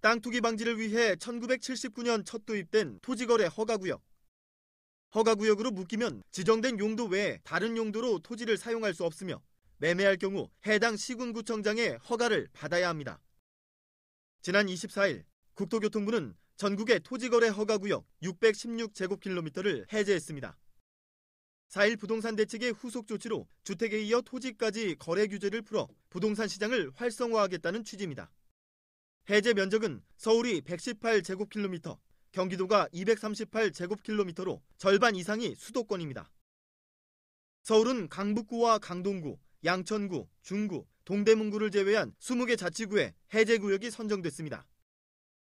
땅 투기 방지를 위해 1979년 첫 도입된 토지거래 허가구역. 허가구역으로 묶이면 지정된 용도 외에 다른 용도로 토지를 사용할 수 없으며 매매할 경우 해당 시군구청장의 허가를 받아야 합니다. 지난 24일 국토교통부는 전국의 토지거래 허가구역 616제곱킬로미터를 해제했습니다. 4일 부동산 대책의 후속 조치로 주택에 이어 토지까지 거래 규제를 풀어 부동산 시장을 활성화하겠다는 취지입니다. 해제 면적은 서울이 118제곱킬로미터, 경기도가 238제곱킬로미터로 절반 이상이 수도권입니다. 서울은 강북구와 강동구, 양천구, 중구, 동대문구를 제외한 20개 자치구에 해제 구역이 선정됐습니다.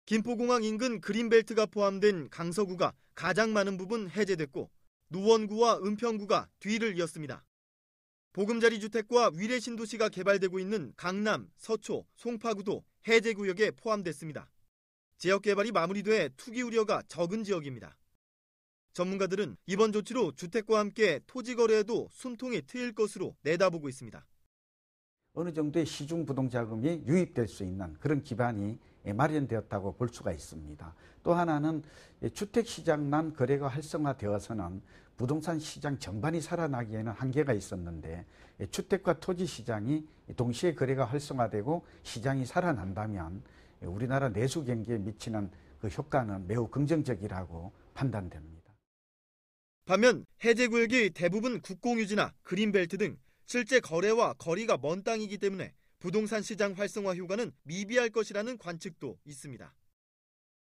김포공항 인근 그린벨트가 포함된 강서구가 가장 많은 부분 해제됐고 노원구와 은평구가 뒤를 이었습니다. 보금자리 주택과 위례 신도시가 개발되고 있는 강남, 서초, 송파구도 해제 구역에 포함됐습니다. 지역 개발이 마무리돼 투기 우려가 적은 지역입니다. 전문가들은 이번 조치로 주택과 함께 토지 거래에도 숨통이 트일 것으로 내다보고 있습니다. 어느 정도의 시중 부동 자금이 유입될 수 있는 그런 기반이 마련되었다고 볼 수가 있습니다. 또 하나는 주택 시장 난 거래가 활성화되어서는 부동산 시장 전반이 살아나기에는 한계가 있었는데 주택과 토지 시장이 동시에 거래가 활성화되고 시장이 살아난다면 우리나라 내수 경기에 미치는 그 효과는 매우 긍정적이라고 판단됩니다. 반면 해제 구역이 대부분 국공유지나 그린벨트 등 실제 거래와 거리가 먼 땅이기 때문에 부동산 시장 활성화 효과는 미비할 것이라는 관측도 있습니다.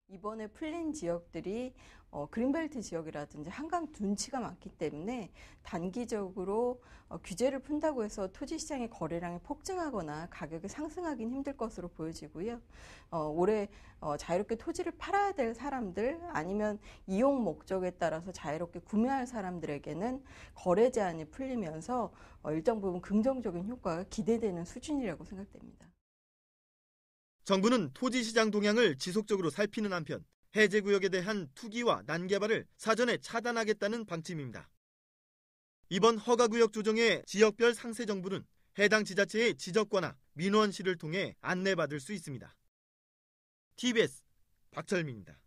이번에 풀린 지역들이 어, 그린벨트 지역이라든지 한강 둔치가 많기 때문에 단기적으로 어, 규제를 푼다고 해서 토지 시장의 거래량이 폭증하거나 가격이 상승하기는 힘들 것으로 보여지고요. 어, 올해 어, 자유롭게 토지를 팔아야 될 사람들 아니면 이용 목적에 따라서 자유롭게 구매할 사람들에게는 거래 제한이 풀리면서 어, 일정 부분 긍정적인 효과가 기대되는 수준이라고 생각됩니다. 정부는 토지 시장 동향을 지속적으로 살피는 한편 해제 구역에 대한 투기와 난개발을 사전에 차단하겠다는 방침입니다. 이번 허가 구역 조정의 지역별 상세 정보는 해당 지자체의 지적과나 민원 실을 통해 안내받을 수 있습니다. TBS 박철민입니다.